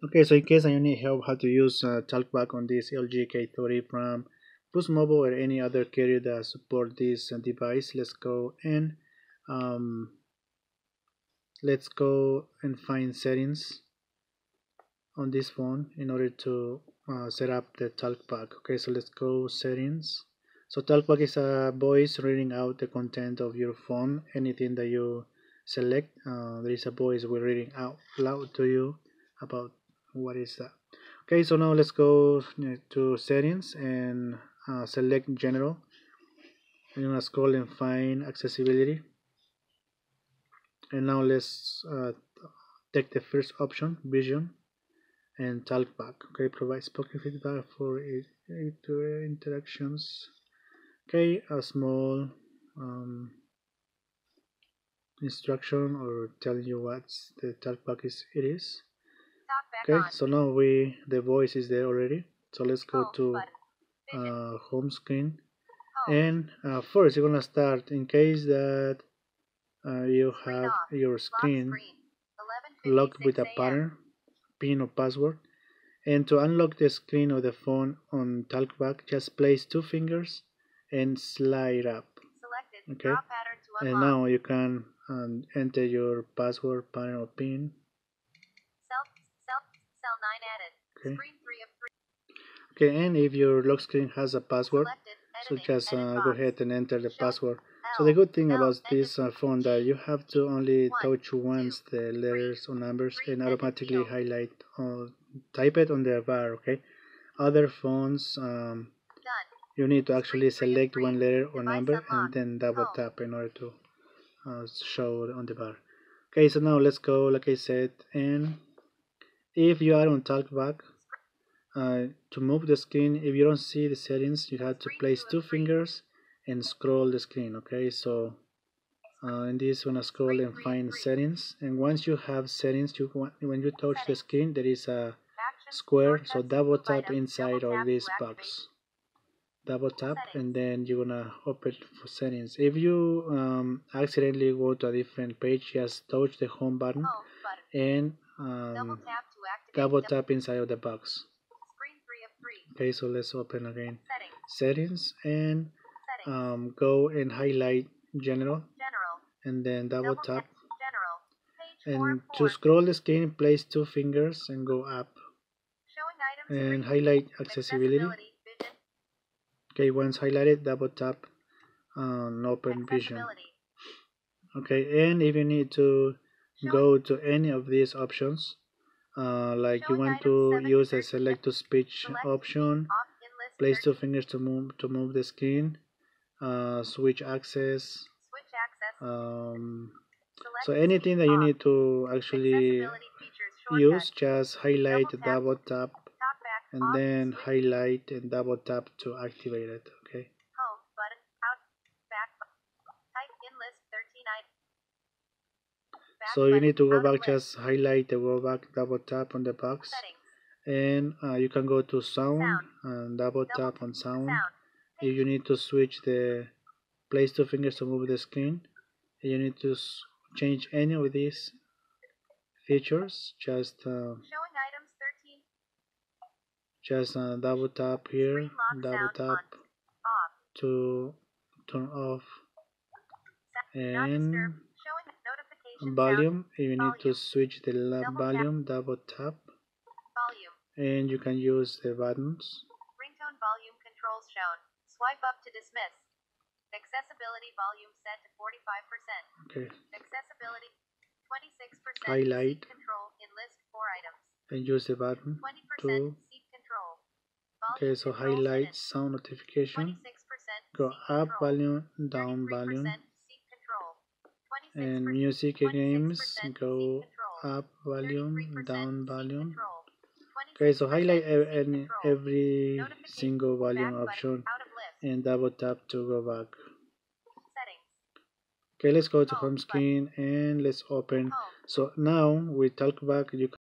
Okay, so in case I need help how to use uh, TalkBack on this LG K30 from Boost Mobile or any other carrier that support this uh, device, let's go and um, let's go and find settings on this phone in order to uh, set up the TalkBack. Okay, so let's go settings. So TalkBack is a voice reading out the content of your phone. Anything that you select, uh, there is a voice will reading out loud to you about what is that? Okay so now let's go to settings and uh, select general. I'm gonna scroll and find accessibility. And now let's uh, take the first option vision and talkback okay provide spoken feedback for it, it interactions. Okay a small um, instruction or tell you what the talkback is it is okay so now we the voice is there already. So let's go to uh, home screen. And uh, first you're gonna start in case that uh, you have your screen locked with a pattern pin or password. And to unlock the screen of the phone on talkback just place two fingers and slide up. Okay? And now you can um, enter your password pattern or pin okay. Okay and if your lock screen has a password so just uh, go ahead and enter the password. So the good thing about this uh, phone that you have to only touch once the letters or numbers and automatically highlight or type it on the bar okay? Other phones um, you need to actually select one letter or number and then double tap in order to uh, show on the bar. Okay so now let's go like I said and if you are on talkback uh, to move the screen if you don't see the settings you have to place two fingers and scroll the screen okay? So uh, in this wanna scroll and find settings. And once you have settings you when you touch the screen there is a square. So double tap inside of this box double tap and then you're gonna open for settings. If you um, accidentally go to a different page just touch the home button. and um, double tap inside of the box. Okay so let's open again. Settings. And um, go and highlight general. And then double tap. and to scroll the screen place two fingers and go up. And highlight accessibility. okay once highlighted double tap on open vision. Okay and if you need to go to any of these options uh, like you want to use a select to speech option place two fingers to move to move the screen uh, switch access um, so anything that you need to actually use just highlight double tap and then highlight and double tap to activate it okay so you need to go back just highlight the go back double tap on the box. and uh, you can go to sound and double tap on sound. if you need to switch the place two fingers to move the screen. You need to change any of these features. Just uh, just uh, double tap here double tap to turn off. And volume you need to switch the volume double tap. And you can use the buttons. Ringtone volume controls shown. Swipe up to dismiss. Accessibility volume set to 45% okay. Accessibility 26% highlight. control in list four items. And use the button 20% to seat control. Okay so highlight sound notification. go up volume down volume and music games go up volume down volume. okay so highlight every, every single volume option and double tap to go back. Okay let's go to home screen and let's open. So now with talkback you